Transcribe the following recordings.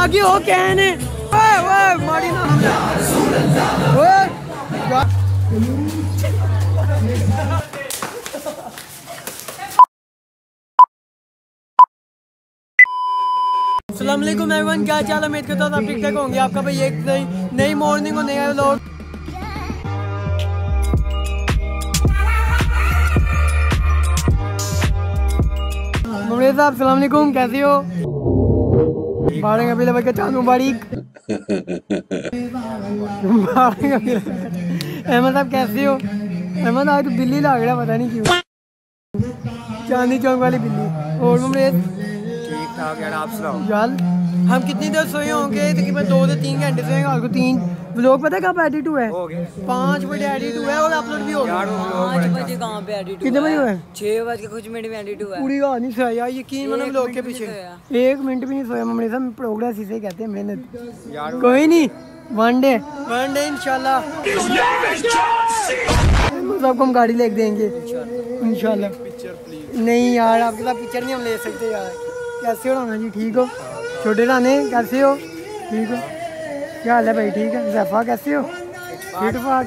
आगे हो, कहने। ओए ओए, मारी ना ओए असलम एवरीवन क्या चाल उम्मीद करता हूँ आप ठीक ठाक होंगे। आपका भाई एक नई नई मॉर्निंग और नया मुमरे साहब सलाम अलैकुम कैसे हो? बारह अभी लगा चाँद मुबारक। बारह अभी अहमद साहब कैसे हो? अहमद आज तो बिल्ली लग रहा पता नहीं क्यों। चांदनी चौक वाली बिल्ली। और मुमरे ठीक ठाक यार आप सुनाओ। यार हम कितनी देर सोए होंगे? तकरीबन दो से तीन घंटे सोएँगे और तीन व्लॉग पता है कब एडिट हुआ है? पाँच बजे एडिट हुआ है और अपलोड भी हो गया। लोग पाँच बजे कहाँ पे एडिट कितने बजे हुआ है? छह बज के कुछ मिनट में एडिट हुआ पूरी रात नहीं सोया यार यकीन मानो व्लॉग के पीछे। एक मिनट भी नहीं सोया मम्मी साहब प्रोग्रेस इसे कहते हैं मेहनत। कोई नहीं वन डे वन डे इंशाल्लाह। सबको हम गाड़ी ले देंगे। इंशाल्लाह। नहीं यार आपके साथ पिक्चर नहीं हम ले सकते यार। कैसे हो राना जी ठीक हो? छोटे राने कैसे हो? ठीक हो? क्या हाल है भाई? ठीक है? जैफा कैसे हो? फाट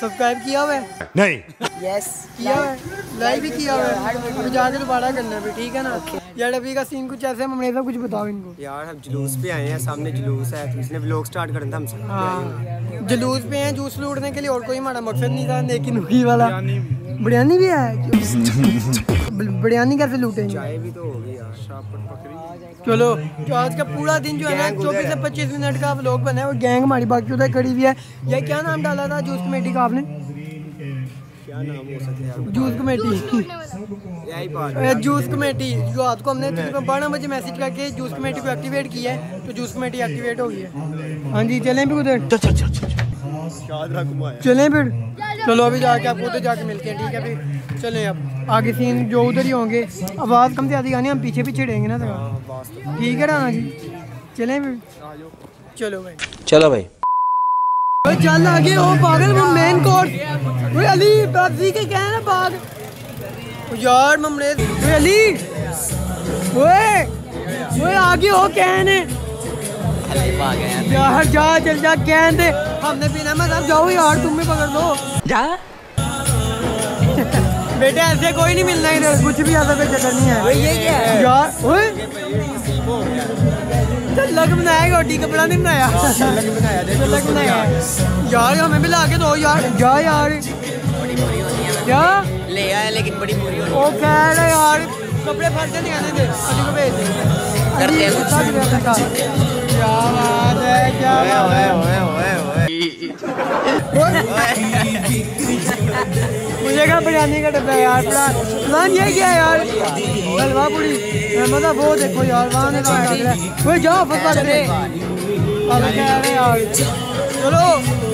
सब्सक्राइब किया हुआ है? नहीं। यस किया हुआ है? लाइक भी किया हुआ है। अभी जाके दोबारा करना है फिर, ठीक है ना? यार अभी का सीन कुछ ऐसे है ममने साहब कुछ बताओ इनको। यार हम जुलूस पे आए हैं सामने जुलूस है तो इसने व्लॉग स्टार्ट करना था हमसे हाँ। जुलूस पे हैं जूस लूटने के लिए और कोई हमारा मकसद नहीं था नेकी नुकी वाला। बिरयानी भी है? बिरयानी कैसे लूटेंगे? चाय भी तो होगी यार चलो तो आज का पूरा दिन जो है ना चौबीस से पच्चीस मिनट का व्लॉग बना है वो गैंग हमारी बाकी उधर खड़ी हुई है। यह क्या नाम डाला था जूस कमेटी का आपने? Juice committee. जूस कमेटी जो रात को हमने तकरीबन बारह बजे मैसेज करके जूस कमेटी को एक्टिवेट किया है तो जूस कमेटी एक्टिवेट हो गई है। हाँ जी चलें भी उधर। चलें फिर। चलो अभी जाके आपको उधर जाके मिलते हैं ठीक है फिर? चलें अब। आगे सीन जो उधर ही होंगे। आवाज़ कम से आती गानी हम पीछे पीछे रहेंगे ना ठीक है राना जी। चलें फिर। चलो भाई। चलो भाई। चल आगे हो पागल वो मेन कोर्स ओए अली पेप्सी के क्या है ना बाग? ओ यार ममरे ओए अली! ओए! ओए आगे हो। कहने यार जा चल जा कहन दे। हमने पीना मैं साहब जाओ यार तुम भी पकड़ लो। जा। बेटे ऐसे कोई नहीं मिलना इधर कुछ भी ऐसा कोई चक्कर नहीं है। ये क्या है? यार ओए। तलक बनाया गोटी कपड़ा नहीं बनाया तलक बनाया यार हमें भी ला के दो यार जा यार क्या ले आया लेकिन बड़ी बुरी हो कह रहे यार कपड़े फट नहीं आने दे को भेज दे करते मुझे कहा बिरयानी का डब्बा यार प्लान ये क्या है यार। हलवा पूरी मतलब वो देखो यार, वहाँ ने वो तो जाओ फ़सल चलो।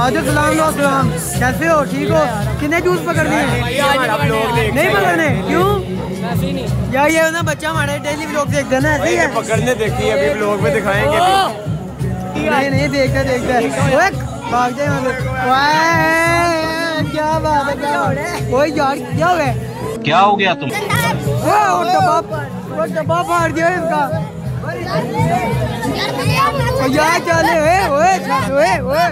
आजो सलाम लो सलाम। कैसे हो? ठीक हो? कितने जूस पकड़ने हैं? नहीं पकड़ने। क्यों? यार ये ना बच्चा हमारे डेली व्लॉग देखते हैं ना ऐसे ही है। पकड़ने देखी अभी व्लॉग में दिखाएँगे। नहीं नहीं देखते देखते। ओए भाग जाए से। ओए क्या बात है क्या बात है? ओए यार क्या हुआ है क्या हो गया तुम? वो डब्बा वो डब्बा फाड़ दिया इसका यार चले ओए ओए ओए ओए।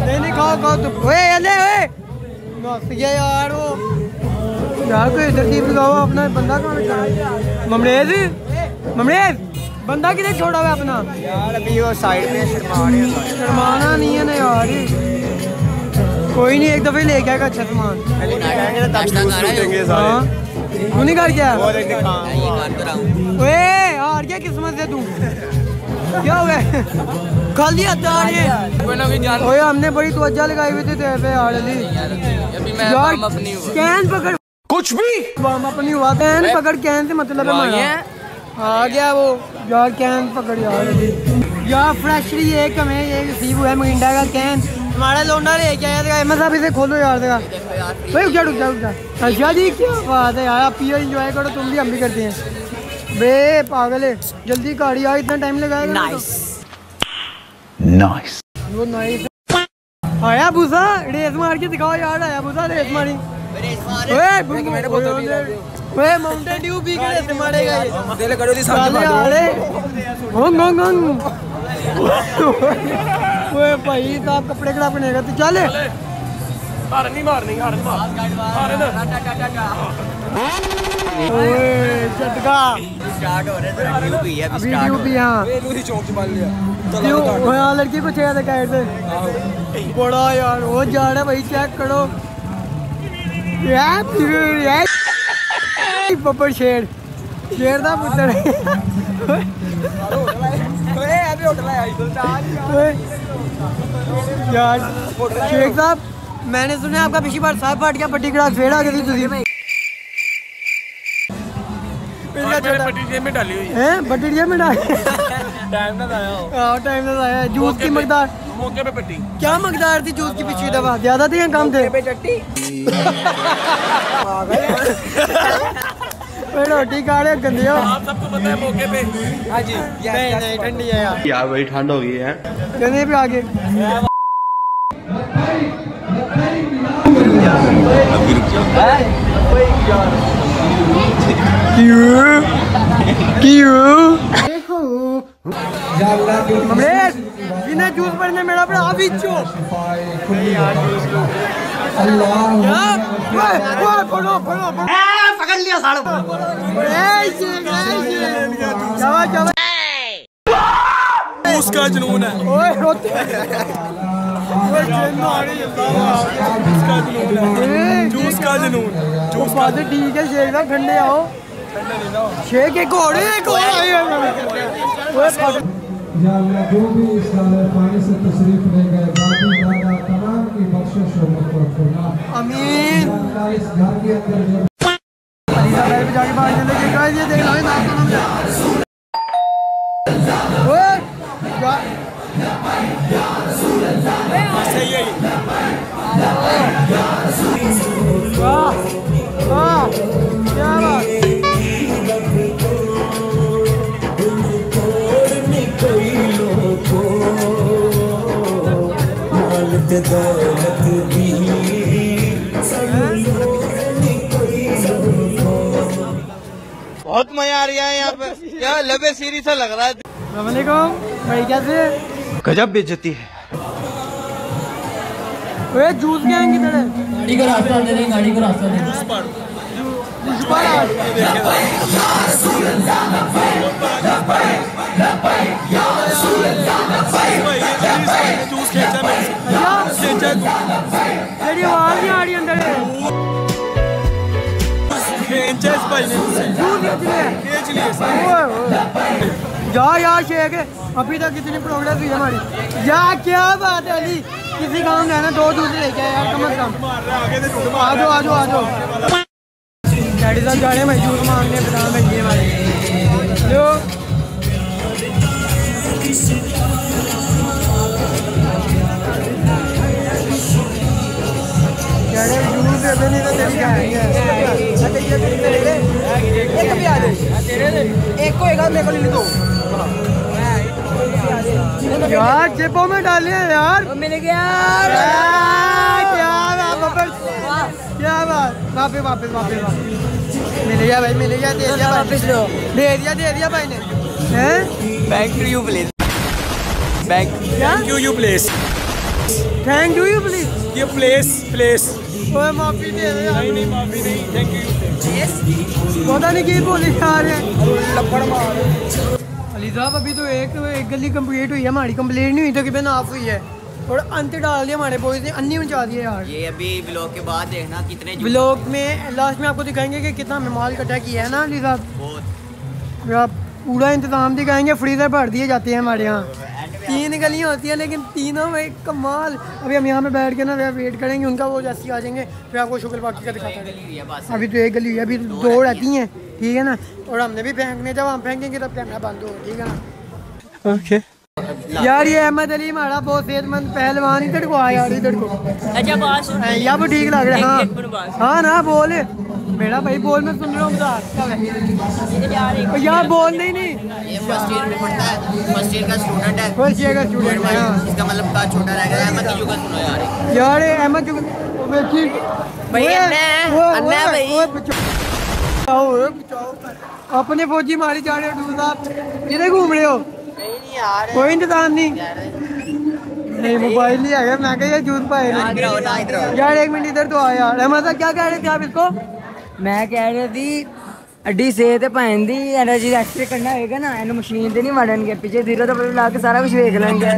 नहीं नहीं खाओ खाओ तुम अपना बंदा किधर छोड़ा हुआ अपना यार अभी वो साइड में शर्मा शर्माना नहीं है ना यार कोई नहीं एक दफे लेके आएगा अच्छा सामान। हाँ? तू नहीं कर देखने ओए हार गया किस्मत से तू? क्या हुआ? है? हाथ आ रही है। ओए हमने बड़ी तवज्जो लगाई हुई थी तेरे पे यार अली। यार कैन पकड़। कुछ भी? बम अपनी हुआ कैन पकड़ कैन से मतलब है हमारा आ गया वो। यार कैन पकड़ यार अली। यार फ्रेशली एक हमें ये रिसीव हुआ है मिरिंडा का कैन। हमारा लोंडा ले के आया था मैं साहब इसे खोलो यार यार भाई रुक जा रुक जा रुक जा अच्छा जी क्या बात है यार आप पियो एंजॉय करो तुम भी हम भी करते हैं बे पागल है जल्दी गाड़ी आ इतना टाइम लगाएगा नाइस Nice. वो नाइस आया भूसा रेस मार के दिखाओ यार आया भूसा रेस मारी ओए ओए माउंटेन ड्यू पी के रेस मारेगा ये दिल करो दी साले आले होंग होंग होंग ओए भाई तो आप कपड़े खराब करने तो चल हारन नहीं मार ओए झटका स्टार्ट हो वीडियो भी है चौक लिया लड़की को चाहिए था से बड़ा यार वो जा रहा है भाई चेक करो यार यार शेर शेर का पुत्र यार शेख साहब मैंने सुना आपका पिछली बार साहब फाट गया पट्टी करा फेड़ आ गई तुझे पिछला छोटा ਪੱਟੀ ਜੇ में डाली हुई है हैं बट्टी में डाल ਟਾਈਮ ਨਾਲ ਆਇਆ हाँ टाइम से आया जूस की मकदार ਮੌਕੇ पे पट्टी क्या मकदार थी जूस की पिछली दफा ज्यादा थे या कम थे ਬੇ ਚੱਟੀ ओए, रोटी खा रहे गंदे हो आप सबको पता है मौके पे ਹਾਂਜੀ नहीं नहीं ठंडी है यार यार बड़ी ठंड हो गई है गंदे पे आगे क्यों क्यों जूस पढ़ने मेरा बड़ा अभी चो क्या? पकड़ लिया साड़ो। उसका जुनून है ओए, रोते। ओए, जिन्न आ रही है, साहब। उसका जुनून जूस का जुनून बात ठीक है शेख साहब ठंडे आओ शेख एक और एक और हैं। जो भी इस पानी से तशरीफ़ ले गए दादी तमाम की बख्शिश और अमीन इस घर के अंदर बहुत मज़ा आ रहा है यहाँ पे यार लबे सीरी सा लग रहा है भाई कैसे गजब बेइज्जती है ओए जूस के आएँगे तेरे गाड़ी को रास्ता दे दें गाड़ी को रास्ता दे दें जूस खींचा मेरे भाई ने खींच लिए। जा यार शेख अभी तक कितनी प्रोग्रेस हुई हमारी जा क्या बात है अली किसी काम में है ना दो जूस लेके यार कम से कम आ जाओ आ जाओ आ जाओ डैडी साहब जा रहे हैं जूस मांगने बादाम ये हमारे जो यार जेबों में डाले हैं यार मिल गया। क्या बात वापस। क्या बात। वापस वापस वापस। मिल गया भाई मिल गया दे दिया वापस लो। दे दिया दे दिया भाई ने। हैं? Bank to you please bank thank you you please thank you you please you please please ओए माफ़ी दे दे नहीं नहीं माफ़ी नहीं थैंक यू पता नहीं की बोली रहे लपड़ मार अली साहब अभी तो एक एक गली कंप्लीट हुई है हमारी कंप्लीट नहीं हुई तो कि बहन ऑफ़ हुई है और अंत डाल दिया हमारे बॉयज़ ने अन्नी मचा दिया यार ये अभी ब्लॉग के बाद देखना कितने ब्लॉग में लास्ट में आपको दिखाएँगे कि कितना हमें माल इकट्ठा किया है ना अली साहब बहुत आप पूरा इंतज़ाम दिखाएँगे फ्रीजर भर दिए जाते हैं हमारे यहाँ तीन गलियाँ होती हैं लेकिन तीनों में कमाल। अभी हम यहाँ पे बैठ के ना वेट करेंगे उनका वो जैसे आ जाएँगे फिर आपको शुक्र बाकी का दिखाते हैं। अभी तो एक गली हुई है अभी दो रहती हैं। ठीक है ना? और हमने भी फेंकने जब हम फेंकेंगे तब कैमरा बंद होगा ठीक है ना? ओके यार ये अहमद अली हमारा बहुत सेहतमंद पहलवान इधर को आ यार इधर को। अच्छा बात ठीक लग रहा है हाँ। हाँ ना बोल। मेरा भाई बोल मैं सुन रहा हूँ क्या यार बोल नहीं नहीं। ये फ़र्स्ट ईयर में पढ़ता है। फ़र्स्ट ईयर का स्टूडेंट है। फ़र्स्ट ईयर का स्टूडेंट है। इसका मतलब का छोटा रह गया। अहमद की जुगत सुनो यार। यार अहमद भाई, अपने फौजी मारी जा रहे हो डूब साहब। किधर घूम रहे हो? कोई इंतज़ाम नहीं। नहीं। मोबाइल नहीं है। मैं कह जूत पाए। यार एक मिनट इधर तो आ यार। अहमद क्या कह रहे थे आप इसको? ਮੈਂ ਕਹਿ ਰਿਹਾ ਸੀ ਅੱਡੀ ਸੇ ਤੇ ਭੈਣ ਦੀ એનર્ਜੀ ਐਕਸਟ੍ਰਾ ਕਰਨਾ ਹੋਏਗਾ ਨਾ ਇਹਨੂੰ ਮਸ਼ੀਨ ਤੇ ਨਹੀਂ ਮਾਰਨਗੇ ਪਿੱਛੇ ਜ਼ੀਰੋ ਤੋਂ ਪਹਿਲਾਂ ਲਾ ਕੇ ਸਾਰਾ ਕੁਝ ਵੇਖ ਲੈਣਗੇ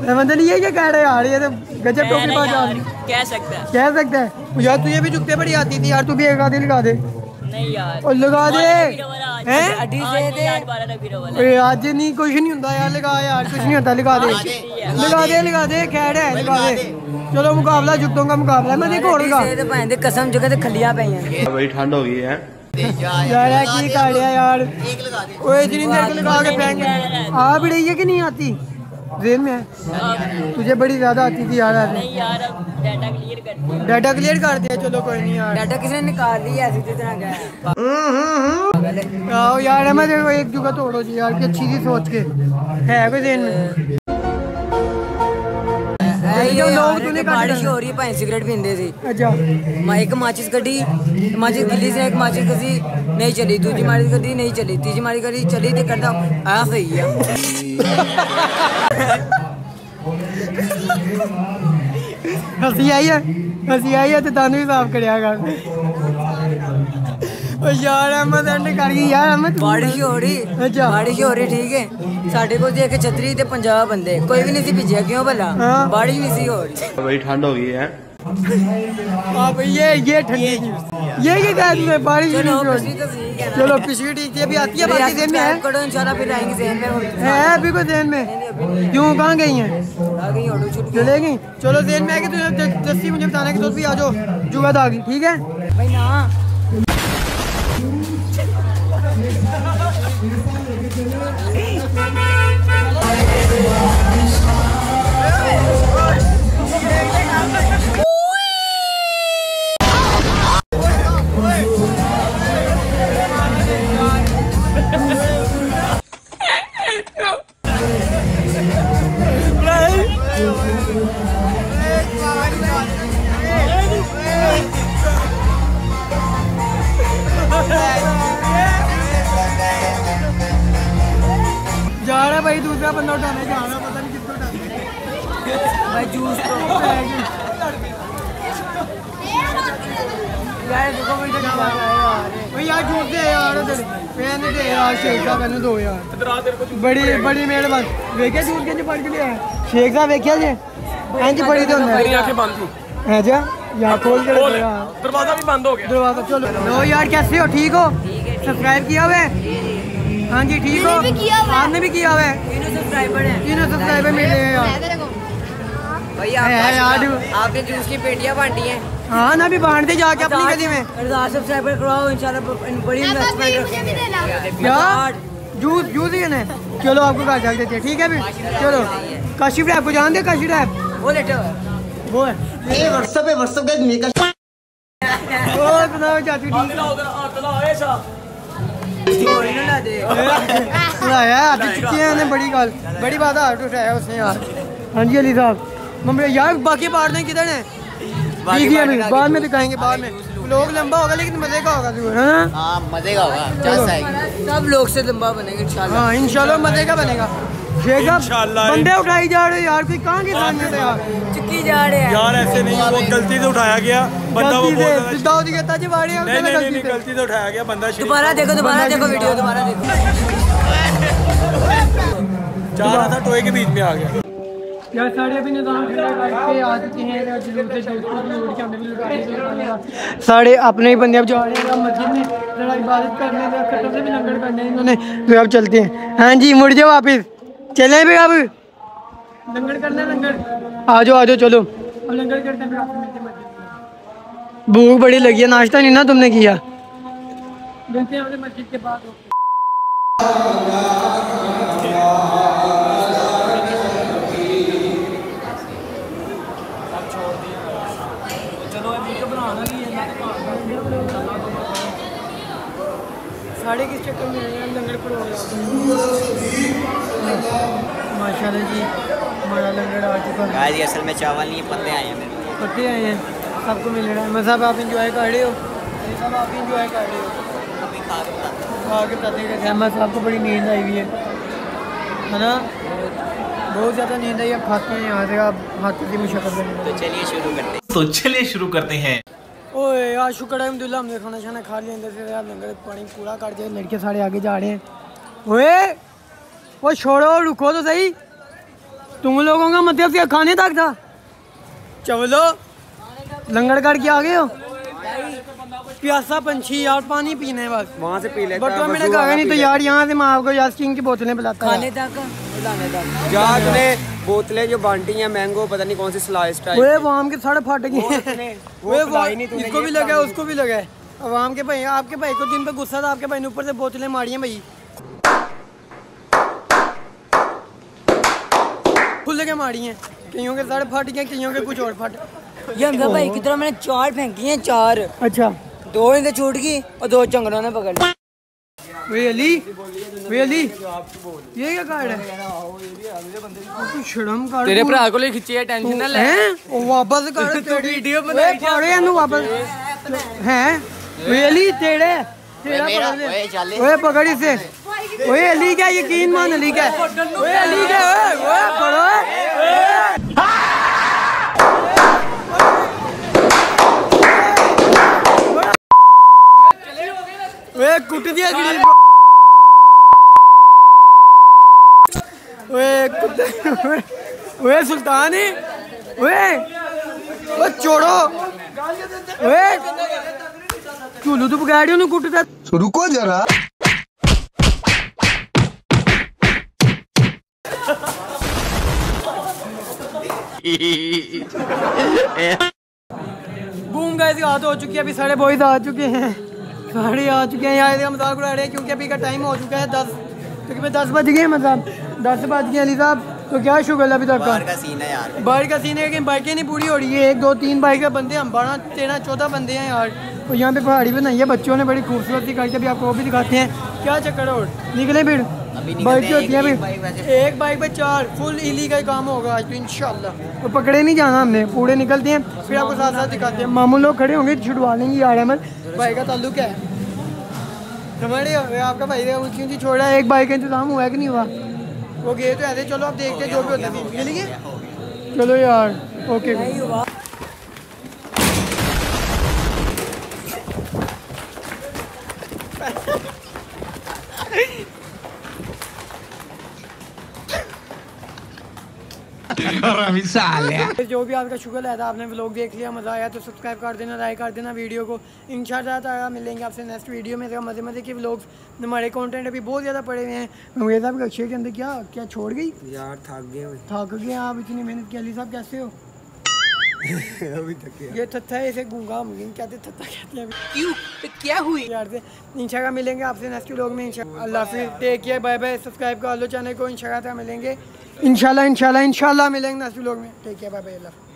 मैं मतलब ये क्या कह रहे यार ये तो गजब टोपी पा जा कह सकता है कह सकता है यार तुझे भी चुकते बड़ी आती थी यार तू भी एक आधी लगा दे नहीं यार और लगा दे हैं अड्डी से थे आज बारह रबी वाला ओए आज नहीं कुछ नहीं होता यार लगा यार कुछ नहीं होता लगा दे लगा दे लगा दे खैर है लगा दे चलो मुकाबला जुगतों का मुकाबला है मैं देखो और लगा ਸੇ ਤੇ ਭੈਣ ਦੀ ਕਸਮ ਜਗ੍ਹਾ ਤੇ ਖੱਲੀਆਂ ਪਈਆਂ ਨੇ बड़ी ठंड हो गई है दे जा यार यार की कर रहा यार एक लगा दे ओए इतनी देर को लगा के फेंक आ भी रही है कि नहीं आती ट्रेन में है? तुझे बड़ी ज़्यादा आती थी यार नहीं यार डाटा क्लियर कर डाटा क्लियर कर दिया चलो कोई नहीं यार। डाटा किसने निकाल लिया ऐसी जितना गया। हम्म, हम्म, हम्म। यार मैं एक जगह तोड़ो जी यार की अच्छी सी सोच के। है कोई दिन ਜੋ ਲੋਕ ਦੁਨੀਆ ਬਾਰਿਸ਼ ਹੋ ਰਹੀ ਹੈ ਭਾਵੇਂ ਸਿਗਰਟ ਪੀਂਦੇ ਸੀ ਅੱਛਾ ਮੈਂ ਇੱਕ ਮਾਚਿਸ ਕੱਢੀ ਮਾਚਿਸ ਗਿੱਲੀ ਸੀ ਇੱਕ ਮਾਚਿਸ ਕੱਢੀ ਨਹੀਂ ਚਲੀ ਦੂਜੀ ਮਾਚਿਸ ਕੱਢੀ ਨਹੀਂ ਚਲੀ ਤੀਜੀ ਮਾਚਿਸ ਕੱਢੀ ਚਲੀ ਤੇ ਕਰਦਾ ਆ ਸਹੀ ਆ ਅਸੀਂ ਆਈ ਹੈ ਅਸੀਂ ਆਈ ਹੈ ਤੇ ਤੁਹਾਨੂੰ ਵੀ ਸਾਫ਼ ਕਰਿਆ ਕਰ ओ यार अहमद एंड कर गई यार अहमद ਬਾਰਿਸ਼ ਹੋ ਰਹੀ ਅੱਛਾ। ਬਾਰਿਸ਼ ਹੋ ਰਹੀ ਠੀਕ ਹੈ ਸਾਡੇ ਕੋਲ ਦੇਖ ਛਤਰੀ ਤੇ 50 ਬੰਦੇ ਕੋਈ ਵੀ ਨਹੀਂ ਸੀ ਭਿੱਜਿਆ ਕਿਉਂ ਭਲਾ ਹਾਂ। ਬਾਰਿਸ਼ ਨਹੀਂ ਸੀ ਹੋ ਰਹੀ बड़ी ठंड हो गई है अब ये ये ठंडी ये ये कह दिए बारिश चलो नहीं पिछली हो तो सही कहना चलो पिछली ठीक है अभी आती है बाकी दिन में है करो इंशाल्लाह फिर आएंगे जहन में है अभी कोई दिन में क्यों कहाँ गई हैं आ गई ऑटो छुट चलेगी चलो दिन में है कि तुझे जस्सी मुझे बताना कि तुम भी आ जाओ जुगात आ गई ठीक है भाई ना 你们三个人就在 जा रहा भाई दूसरा बंदा उठाने जा रहा पता नहीं किसको उठाने भाई जूस तो यार देखो भाई तो कर रहा है यार भाई यार जूस दे यार उधर। पेन दे यार शेख साहब मैंने दो यार। बड़ी बड़ी मेहरबान जूस के पढ़ के लिया? शेख साहब वेख्या जी? इंज पड़ी तो मेरी आँखें बंद थी। है जा? यार खोल के यार। दरवाज़ा भी बंद हो गया। दरवाज़ा चलो। लो यार कैसे हो ठीक हो। सब्सक्राइब किया हुआ है? हाँ जी ठीक हो। आपने भी किया हुआ है। तीनों सब्सक्राइबर हैं। मिले हैं यार। भाई है यार। आप आपने जूस की पेटियाँ बांटी हैं। हाँ ना भी बांटते जाके अपनी गली में। हज़ार सब्सक्राइबर करवाओ इंशाल्लाह बड़ी इन्वेस्टमेंट जूस जूस ही है चलो आपको घर चल देते हैं। ठीक है फिर चलो। को जान दे काशी रैप वो लेटे वो है। ये व्हाट्सएप है व्हाट्सएप का मेकअप और सुनाओ चाचू ठीक स्टोरी ना है ने बड़ी गल बड़ी बात हाथ उठाया उसने यार। हाँ जी अली साहब। मम्मी यार बाकी पार्ट नहीं किधर है? ठीक है बाद में दिखाएँगे बाद में। लोग लंबा होगा लेकिन मज़े का होगा ज़रूर है ना? हाँ मज़े का होगा सब लोग से लंबा बनेगा इंशाल्लाह। हाँ इंशाल्लाह मज़े का बनेगा। बंदे उठाई जा रहे यार कोई कहाँ की सामने थे यार? चुकी जा रहे हैं। यार ऐसे नहीं वो गलती से उठाया गया। बंदा वो बोल की कहता जी बाड़ी है नहीं नहीं नहीं गलती से उठाया गया बंदा दोबारा देखो दोबारा देखो वीडियो दोबारा देखो जा रहा था टोए के बीच में आ गया यार साढ़े अभी निज़ाम आ चुके हैं यार जुलूस से दोस्तों की उड़ के हमें भी लुटा दिया साढ़े अपने ही बंदे अब जा रहे हैं मस्जिद में जरा इबादत करने खत्म से भी लंगर करने इन्होंने तो अब चलते हैं हाँ जी मुड़ जाओ वापिस चलें भी अब लंगर करना लंगर आ जाओ आ जाओ चलो अब लंगर करते हैं भूख बड़ी लगी है नाश्ता नहीं ना तुमने किया? मिलते हैं हमने मस्जिद के बाद साढ़े किस चक्कर में रहे लंगर माशाल्लाह जी हमारा लंगर आ चुका है। गाइस असल में चावल नहीं पत्ते आए हैं मेरे। पट्टे आए हैं? सबको मिल रहा है। मैं साहब आप इंजॉय कर रहे हो? सब आप इंजॉय कर रहे हो? अभी खा के खा के बताते हैं। अहमद साहब को बड़ी नींद आई हुई है। है ना? बहुत ज़्यादा नींद आई अब खाते हैं यहाँ से। आप हाथ की मुशक्क़त तो चलिए शुरू करते हैं। तो चलिए शुरू करते हैं। ओए यार शुक्र है अल्हम्दुलिल्लाह हमने खाना शाना खा लिया। अंदर से यार लंगर पानी पूरा कर दिया। लड़के सारे आगे जा रहे हैं। ओए वो छोड़ो रुको तो सही। तुम लोगों का मतलब क्या? खाने तक था? चलो। लंगर काट के आ गए हो? प्यासा पंछी यार पानी पीने बस। वहाँ से पी लेता बट मैंने कहा नहीं तो यार यहाँ से मैं आपको यास्किन की बोतलें पिलाता खाने है। तक लाने तक? जा तूने बोतलें जो बांटी हैं मैंगो पता नहीं कौन सी स्लाइस टाइप ओए वाम के साढ़े फट गए। वो वो इसको भी लगा उसको भी लगा। है अवाम के भाई आपके भाई को दिन पे गुस्सा था आपके भाई ने ऊपर से बोतलें मारी हैं भाई। खुल के मारी हैं। कईयों के साढ़े फट गए कईयों के कुछ और फट। ये हमजा भाई की तरह मैंने चार फेंकी हैं चार। अच्छा। दो इनसे तो छूट गई और दो चंगड़ों ने पकड़ ली वे अली ये क्या कार्ड है? शर्म कार्ड तेरे भरा को ले खिच्चे है टेंशन ना ले। ओ वापस कार्ड तेरी वीडियो बनाई पाड़े नु वापस। हैं? वे तेरे ओए पकड़ इसे। ओए अली क्या यकीन मान अली क्या? ओए अली क्या? ओए पकड़ो। वे कुट दिया गिरी छोड़ो चूलू बगाड़ियो नु रुको जरा बूम गाइस हो चुकी है अभी सारे बॉयज़ आ चुके हैं साढ़े आ चुके हैं। यहाँ मज़ाक उड़ा रहे हैं क्योंकि अभी का टाइम हो चुका है दस। क्योंकि मैं दस बज गए हैं मतलब। दस बज गए अली साहब। तो क्या शुक्र है अभी तक का। का सीन है यार। बाहर का सीन है लेकिन बाइकें नहीं पूरी हो रही है। एक दो तीन बाइक के बंदे हम बारह तेरह चौदह बंदे हैं यार। और यहाँ पे पहाड़ी बनाई है बच्चों ने बड़ी खूबसूरती करके अभी आपको वो भी दिखाते हैं। क्या चक्कर है और? निकले फिर। निकलते बाइक होती है एक- एक बाइक पे चार फुल इली का काम होगा आज तो इंशाल्लाह। तो पकड़े नहीं जाना हमने पूरे निकलते हैं। फिर आपको साथ साथ दिखाते हैं। मामू लोग खड़े होंगे छुड़वा लेंगे यार अहमद भाई का ताल्लुक है? आपका भाई ऊँची छोड़ा है। एक बाइक का इंतज़ाम हुआ है कि नहीं हुआ? वो गए तो ऐसे चलो आप देखते हैं जो भी होता है। चलो यार ओके। जो भी आपका शुक्र है आपने व्लॉग देख लिया मज़ा आया तो सब्सक्राइब कर देना लाइक कर देना वीडियो को। इन ताला मिलेंगे आपसे नेक्स्ट वीडियो में। तो मज़े मज़े के व्लॉग्स हमारे कंटेंट अभी बहुत ज़्यादा पड़े हुए हैं। मेरे साहब कक्षे के अंदर क्या क्या छोड़ गई? यार थक गए थक गए आप इतनी मेहनत की। अली साहब कैसे हो? ये थत्था है इसे गूँगा हम। कहते थत्था कहते हैं क्यों? क्या हुई? यार से इंशाल्लाह मिलेंगे आपसे नेक्स्ट व्लॉग में इंशाल्लाह। अल्लाह हाफिज़। Take care bye bye subscribe कर लो चैनल को। इंशाल्लाह मिलेंगे। इंशाल्लाह इंशाल्लाह इंशाल्लाह मिलेंगे नेक्स्ट व्लॉग में। केयर बाय बाय अल्लाह